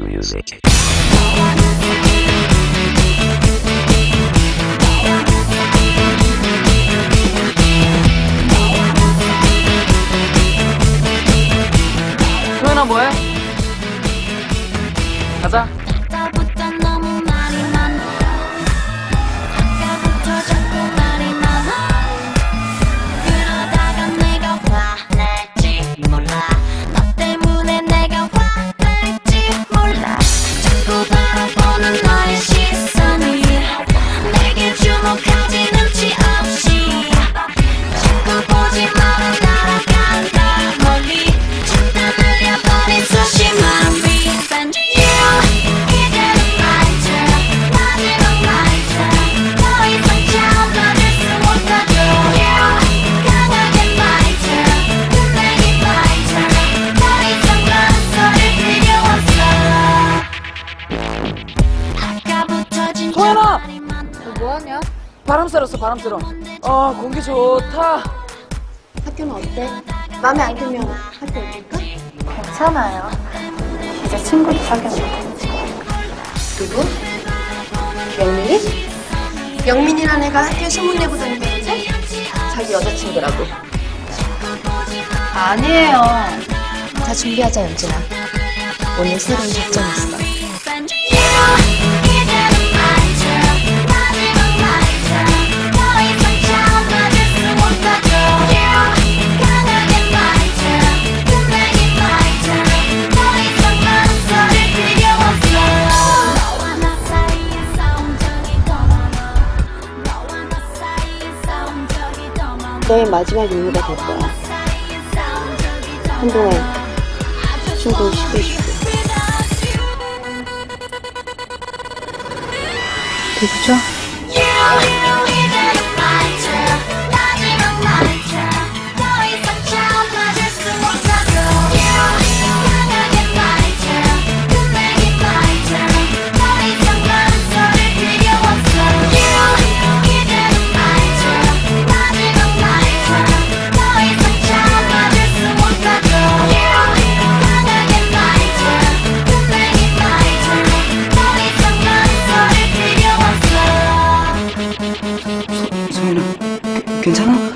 Music. 소연아 뭐해? 가자 바람 쐬었어 바람 쐬러 아 공기 좋다 학교는 어때? 마음에 안 들면 학교 옮길까? 괜찮아요. 이제 친구도 사귀는 거 누구? 영민이? 영민이란 애가 학교에 소문내고 다닌다면서? 자기 여자친구라고 아니에요. 자 준비하자 연진아 오늘 새로운 작전이 있어 너의 마지막 임무가 될 거야 한동안 충분히 쉬고 싶고 누구죠? 괜찮아?